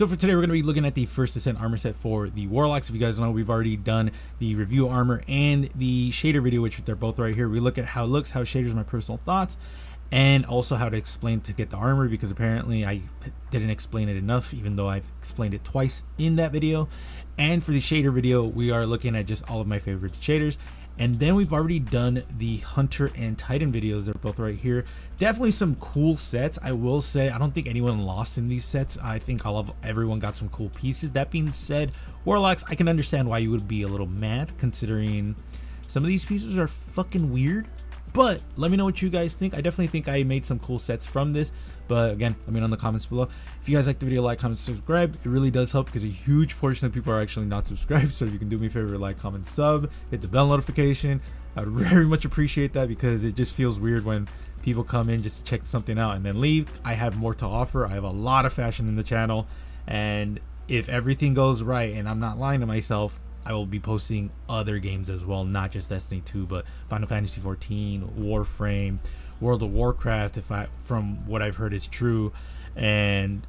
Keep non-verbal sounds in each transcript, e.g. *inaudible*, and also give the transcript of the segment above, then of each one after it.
So for today, we're going to be looking at the first ascent armor set for the Warlocks. If you guys know, we've already done the review armor and the shader video, which they're both right here. We look at how it looks, how shaders, my personal thoughts, and also how to explain to get the armor because apparently I didn't explain it enough even though I've explained it twice in that video and for the shader video we are looking at just all of my favorite shaders and then we've already done the Hunter and Titan videos. They're both right here. Definitely some cool sets. I will say, I don't think anyone lost in these sets. I think all of everyone got some cool pieces. That being said, Warlocks, I can understand why you would be a little mad considering some of these pieces are fucking weird. But let me know what you guys think. I definitely think I made some cool sets from this. But again, let me know in the comments below. If you guys like the video, like, comment, subscribe. It really does help because a huge portion of people are actually not subscribed. *laughs* So if you can do me a favor, like, comment, sub, hit the bell notification. I'd *laughs* very much appreciate that because it just feels weird when people come in just to check something out and then leave. I have more to offer. I have a lot of fashion in the channel. And if everything goes right and I'm not lying to myself, I will be posting other games as well, not just Destiny 2, but Final Fantasy 14, Warframe, World of Warcraft, if I from what I've heard is true, and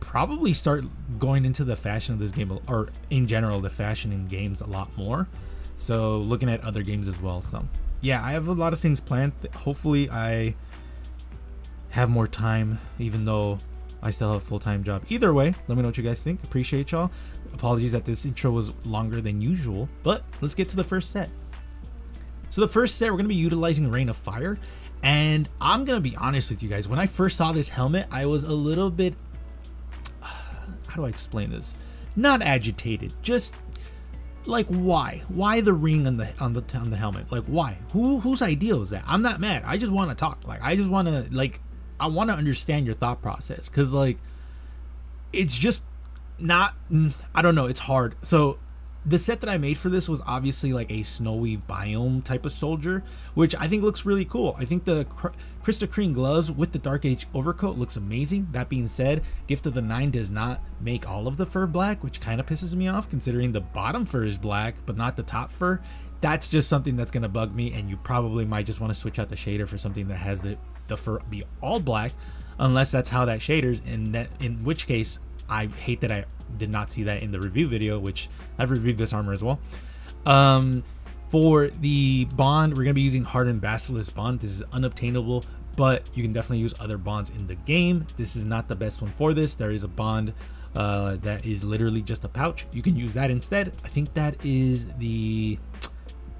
probably start going into the fashion of this game or in general the fashion in games a lot more. So looking at other games as well. So yeah, I have a lot of things planned. Hopefully I have more time, even though I still have a full-time job. Either way, let me know what you guys think. Appreciate y'all. Apologies that this intro was longer than usual, but let's get to the first set. So the first set, we're going to be utilizing Rain of Fire, and I'm going to be honest with you guys. When I first saw this helmet, I was a little bit, *sighs* how do I explain this? Not agitated, just like why why the ring on the on the on the helmet like why who whose idea is that i'm not mad i just want to talk like i just want to like I want to understand your thought process because like it's just not mm, I don't know it's hard. So the set that I made for this was obviously like a snowy biome type of soldier which I think looks really cool. I think the Crystal Cream gloves with the Dark Age overcoat looks amazing. That being said Gift of the Nine does not make all of the fur black which kind of pisses me off considering the bottom fur is black but not the top fur that's just something that's gonna bug me and you probably might just want to switch out the shader for something that has the the fur be all black unless that's how that shaders in that in which case I hate that I did not see that in the review video which I've reviewed this armor as well. Um for the bond we're gonna be using hardened basilisk bond. This is unobtainable but you can definitely use other bonds in the game. This is not the best one for this. There is a bond uh, that is literally just a pouch. You can use that instead. I think that is the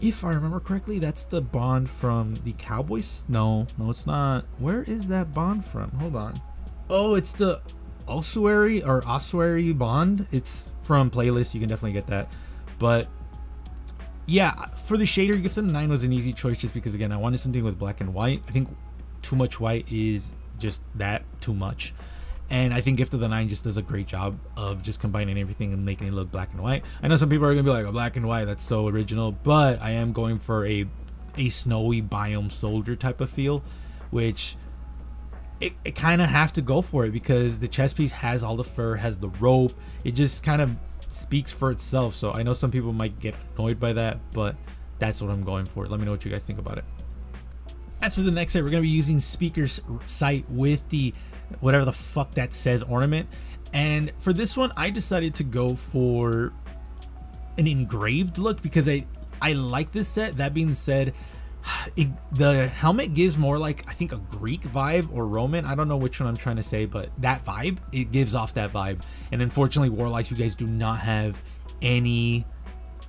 if I remember correctly, that's the bond from the Cowboys. No, no, it's not. Where is that bond from? Hold on. Oh, it's the ossuary or ossuary bond. It's from playlist. You can definitely get that. But yeah, for the shader, Gift of the Nine was an easy choice just because again, I wanted something with black and white. I think too much white is just that too much. And I think Gift of the Nine just does a great job of just combining everything and making it look black and white. I know some people are gonna be like, oh, black and white, that's so original, but I am going for a a snowy biome soldier type of feel, which it, it kind of have to go for it because the chest piece has all the fur, has the rope. It just kind of speaks for itself. So I know some people might get annoyed by that, but that's what I'm going for. Let me know what you guys think about it. As for the next set, we're going to be using Speaker's Sight with the whatever the fuck that says ornament. And for this one, I decided to go for an engraved look because I I like this set. That being said, *sighs* it, the helmet gives more like I think a Greek vibe or Roman. I don't know which one I'm trying to say, but that vibe it gives off that vibe. And unfortunately, Warlocks, you guys do not have any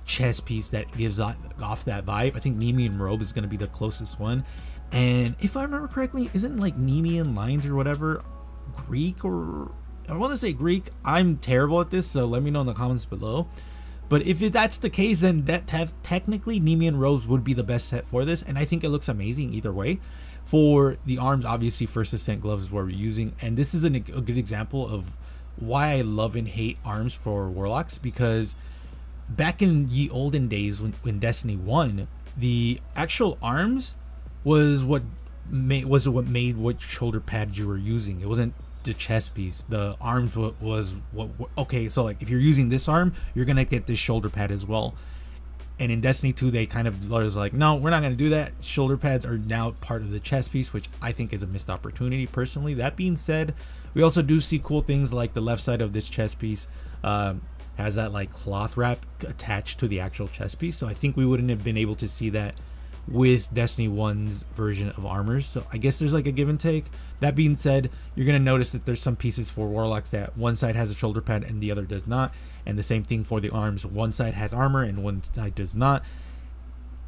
chest piece that gives off that vibe. I think Nemean robe is going to be the closest one. And if I remember correctly, isn't like Nemean lines or whatever Greek or I want to say Greek. I'm terrible at this, so let me know in the comments below. But if that's the case, then that have technically Nemean robes would be the best set for this, and I think it looks amazing either way. For the arms, obviously, first ascent gloves is what we're using, and this is an, a good example of why I love and hate arms for warlocks because back in ye olden days when, when Destiny 1, the actual arms was what made was what made what shoulder pads you were using. It wasn't the chest piece. The arms was what okay. So like if you're using this arm, you're gonna get this shoulder pad as well. And in Destiny 2, they kind of was like, no, we're not to do that. Shoulder pads are now part of the chest piece, which I think is a missed opportunity personally. That being said, we also do see cool things like the left side of this chest piece um, has that like cloth wrap attached to the actual chest piece. So I think we wouldn't have been able to see that with Destiny 1's version of armors. So I guess there's like a give and take. That being said, you're going to notice that there's some pieces for Warlocks that one side has a shoulder pad and the other does not. And the same thing for the arms. One side has armor and one side does not.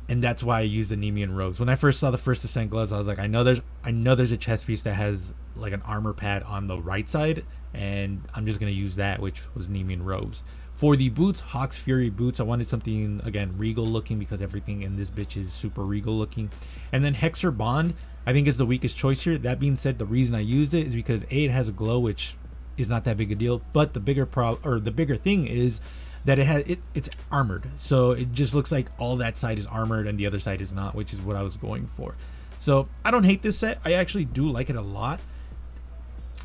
And that's why I use the Nemean robes. When I first saw the first Ascent gloves, I was like, I know there's I know there's a chest piece that has like an armor pad on the right side, and I'm just gonna use that, which was Nemean robes. For the boots, Hawk's Fury boots, I wanted something, again, regal looking because everything in this bitch is super regal looking. And then Hexer Bond, I think is the weakest choice here. That being said, the reason I used it is because A, it has a glow, which is not that big a deal. But the bigger pro or the bigger thing is that it has it, it's armored. So it just looks like all that side is armored and the other side is not, which is what I was going for. So I don't hate this set. I actually do like it a lot.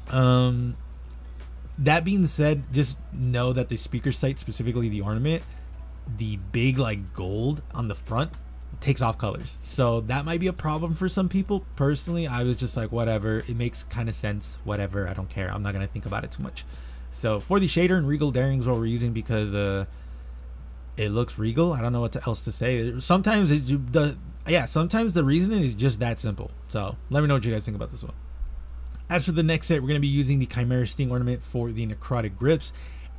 Um that being said, just know that the speaker sight, specifically the ornament, the big like gold on the front takes off colors. So that might be a problem for some people. Personally, I was just like, whatever. It makes kind of sense. Whatever. I don't care. I'm not going to think about it too much. So for the shader and regal daring is what we're using because uh, it looks regal. I don't know what else to say. Sometimes it's the yeah. Sometimes the reasoning is just that simple. So let me know what you guys think about this one. As for the next set, we're going to be using the Chimera Sting ornament for the necrotic grips.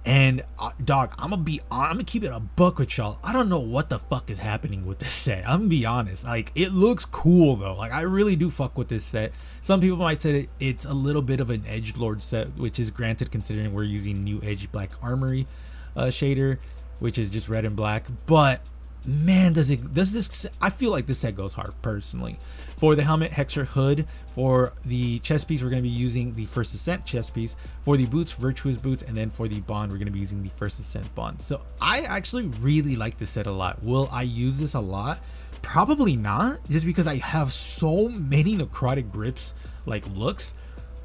And uh, dog, I'm gonna be on. I'm gonna keep it a buck with y'all. I don't know what the fuck is happening with this set. I'm gonna be honest. Like it looks cool though. Like I really do fuck with this set. Some people might say it's a little bit of an edge lord set, which is granted considering we're using new edge black armory uh, shader, which is just red and black. But man does it does this i feel like this set goes hard personally. For the helmet hexer hood. For the chest piece we're going to be using the first ascent chest piece. For the boots virtuous boots. And then for the bond we're going to be using the first ascent bond. So i actually really like this set a lot. Will i use this a lot? Probably not just because i have so many necrotic grips like looks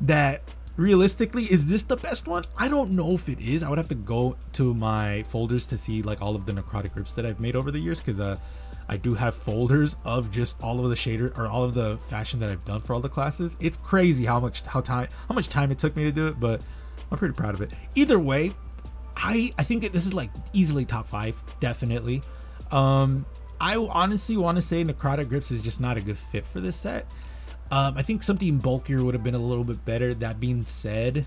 that realistically is this the best one? I don't know if it is. I would have to go to my folders to see like all of the necrotic grips that i've made over the years because uh i do have folders of just all of the shader or all of the fashion that i've done for all the classes. It's crazy how much how time how much time it took me to do it but i'm pretty proud of it. Either way i i think this is like easily top five definitely. Um i honestly want to say necrotic grips is just not a good fit for this set um, I think something bulkier would have been a little bit better. That being said,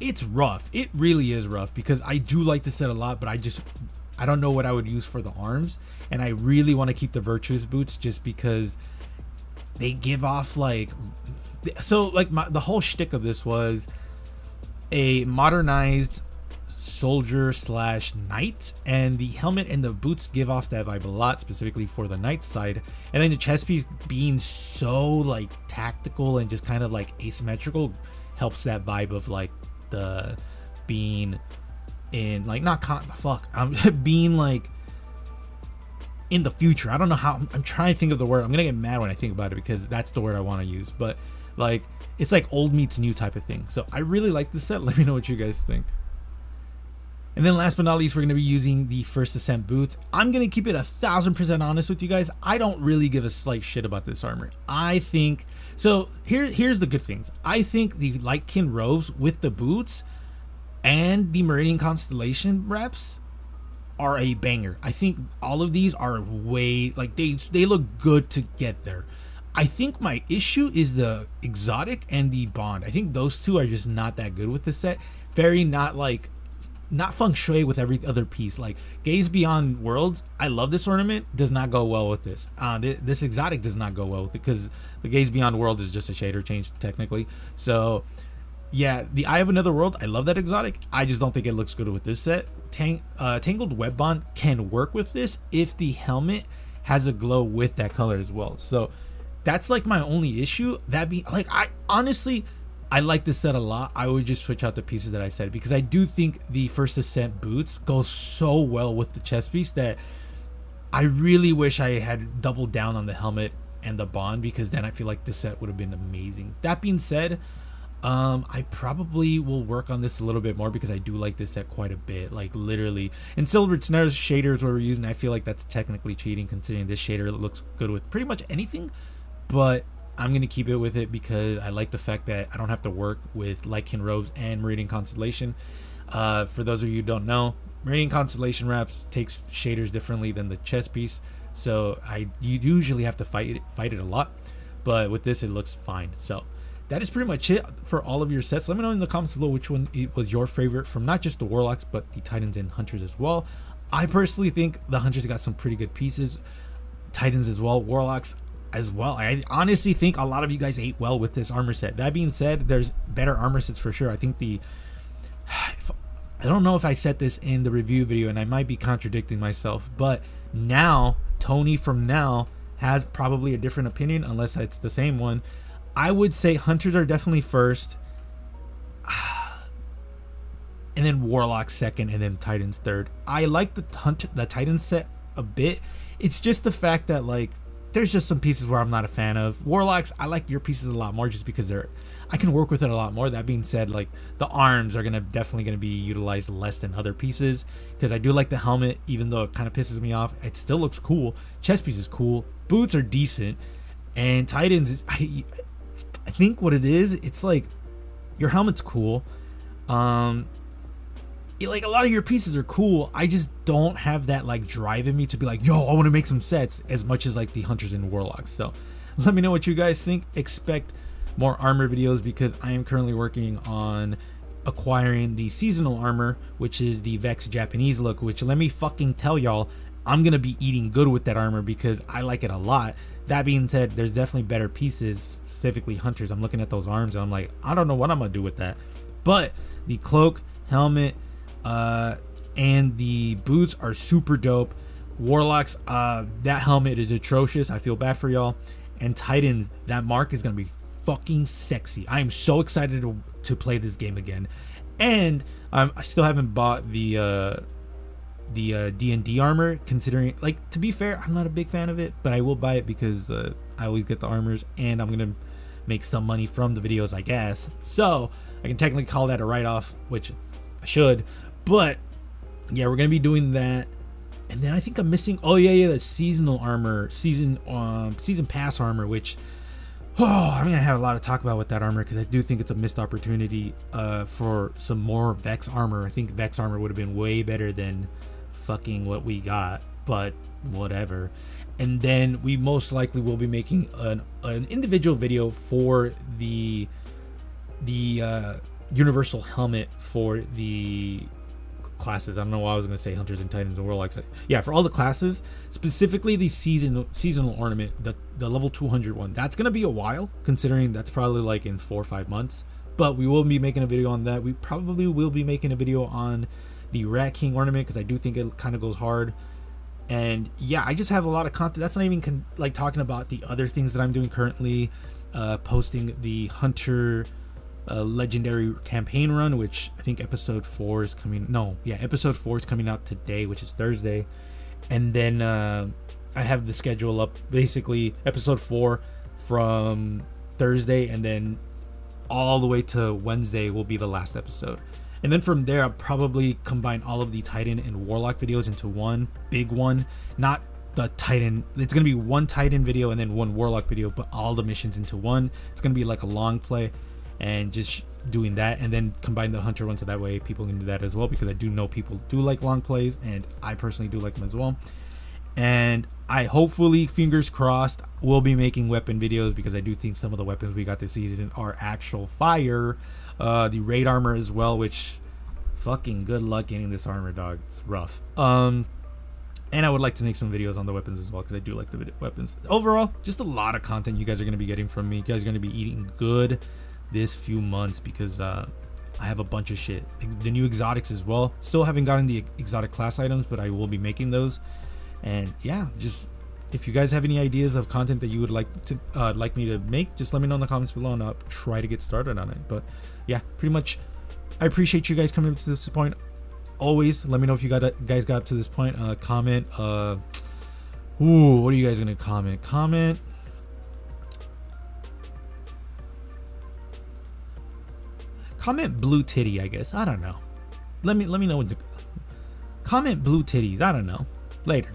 it's rough. It really is rough because I do like the set a lot, but I just I don't know what I would use for the arms, and I really want to keep the virtuous boots just because they give off like so like my, the whole shtick of this was a modernized soldier slash knight and the helmet and the boots give off that vibe a lot specifically for the knight side. And then the chest piece being so like tactical and just kind of like asymmetrical helps that vibe of like the being in like not con the fuck i'm *laughs* being like in the future. I don't know how I'm trying to think of the word. I'm gonna get mad when i think about it because that's the word i want to use but like it's like old meets new type of thing. So i really like this set. *laughs* Let me know what you guys think and then last but not least, we're going to be using the First Ascent boots. I'm going to keep it a thousand percent honest with you guys. I don't really give a slight shit about this armor. I think, so here, here's the good things. I think the Lightkin robes with the boots and the Meridian Constellation wraps are a banger. I think all of these are way, like they, they look good to get there. I think my issue is the exotic and the bond. I think those two are just not that good with the set. Very not like not feng shui with every other piece. Like Gaze Beyond Worlds, I love this ornament, does not go well with this. Uh, th this exotic does not go well with it because the Gaze Beyond World is just a shader change technically. So yeah, the Eye of Another World, I love that exotic. I just don't think it looks good with this set. Tang uh, Tangled Web Bond can work with this if the helmet has a glow with that color as well. So that's like my only issue. That be like I honestly I like this set a lot. I would just switch out the pieces that I said because I do think the first ascent boots go so well with the chest piece that I really wish I had doubled down on the helmet and the bond because then I feel like this set would have been amazing. That being said, Um, I probably will work on this a little bit more because I do like this set quite a bit. Like literally, and Silver Snare's shaders what we're using. I feel like that's technically cheating considering this shader looks good with pretty much anything. But I'm gonna keep it with it because I like the fact that I don't have to work with Lightkin Robes and Meridian Constellation. Uh, for those of you who don't know, Meridian Constellation wraps takes shaders differently than the chest piece, so I you usually have to fight it, fight it a lot. But with this, it looks fine. So that is pretty much it for all of your sets. Let me know in the comments below which one was your favorite from not just the Warlocks, but the Titans and Hunters as well. I personally think the Hunters got some pretty good pieces. Titans as well. Warlocks as well. I honestly think a lot of you guys ate well with this armor set. That being said, there's better armor sets for sure. I think the... *sighs* I don't know if I said this in the review video, and I might be contradicting myself, but now, Tony from now has probably a different opinion, unless it's the same one. I would say hunters are definitely first, *sighs* and then warlock second, and then titans third. I like the hunt the titans set a bit. It's just the fact that like there's just some pieces where I'm not a fan of. Warlocks, I like your pieces a lot more just because they're I can work with it a lot more. That being said, like the arms are gonna definitely gonna be utilized less than other pieces because I do like the helmet, even though it kind of pisses me off. It still looks cool. Chest piece is cool. Boots are decent, and Titans. I I think what it is, it's like your helmet's cool. Um, like a lot of your pieces are cool. I just don't have that like drive in me to be like, yo, I want to make some sets as much as like the hunters and warlocks. So *laughs* let me know what you guys think. Expect more armor videos because I am currently working on acquiring the seasonal armor, which is the Vex Japanese look, which let me fucking tell y'all, I'm gonna be eating good with that armor because I like it a lot. That being said, there's definitely better pieces, specifically hunters. I'm looking at those arms and I'm like, I don't know what I'm gonna do with that. But the cloak, helmet, uh, and the boots are super dope. Warlocks, uh, that helmet is atrocious. I feel bad for y'all. And Titans, that mark is gonna be fucking sexy. I am so excited to, to play this game again. And um, I still haven't bought the uh, the uh, D&D armor considering like to be fair I'm not a big fan of it but I will buy it because uh, I always get the armors and I'm gonna make some money from the videos I guess so I can technically call that a write-off which I should but yeah we're gonna be doing that and then I think I'm missing oh yeah yeah the seasonal armor season um season pass armor which oh I'm gonna have a lot to talk about with that armor because I do think it's a missed opportunity uh for some more Vex armor I think Vex armor would have been way better than fucking what we got, but whatever. And then we most likely will be making an, an individual video for the the uh, universal helmet for the classes. I don't know why I was gonna say hunters and titans and warlocks. Yeah, for all the classes, specifically the season seasonal ornament, the the level 200 one. That's gonna be a while, considering that's probably like in four or five months. But we will be making a video on that. We probably will be making a video on the Rat King ornament because I do think it kind of goes hard. And yeah, I just have a lot of content. That's not even like talking about the other things that I'm doing currently. Uh, posting the Hunter uh, Legendary campaign run, which I think episode four is coming. No, yeah, episode four is coming out today, which is Thursday. And then uh, I have the schedule up. Basically, episode four from Thursday, and then all the way to Wednesday will be the last episode. And then from there, I'll probably combine all of the Titan and Warlock videos into one big one. Not the Titan. It's to be one Titan video and then one Warlock video, but all the missions into one. It's to be like a long play and just doing that and then combine the Hunter one so that way people can do that as well because I do know people do like long plays and I personally do like them as well. And I hopefully, fingers crossed, will be making weapon videos because I do think some of the weapons we got this season are actual fire. Uh, the raid armor as well, which fucking good luck getting this armor, dog. It's rough. Um, and I would like to make some videos on the weapons as well because I do like the weapons. Overall, just a lot of content you guys are going to be getting from me. You guys are going to be eating good this few months because uh, I have a bunch of shit. The new exotics as well. Still haven't gotten the exotic class items, but I will be making those. And yeah, just if you guys have any ideas of content that you would like to uh, like me to make, just let me know in the comments below and I'll try to get started on it. But yeah, pretty much. I appreciate you guys coming up to this point. Always let me know if you got guys got up to this point. Uh, comment. Uh, ooh, what are you guys gonna comment? Comment. Comment blue titty, I guess. I don't know. Let me let me know what the comment blue titties. I don't know. Later.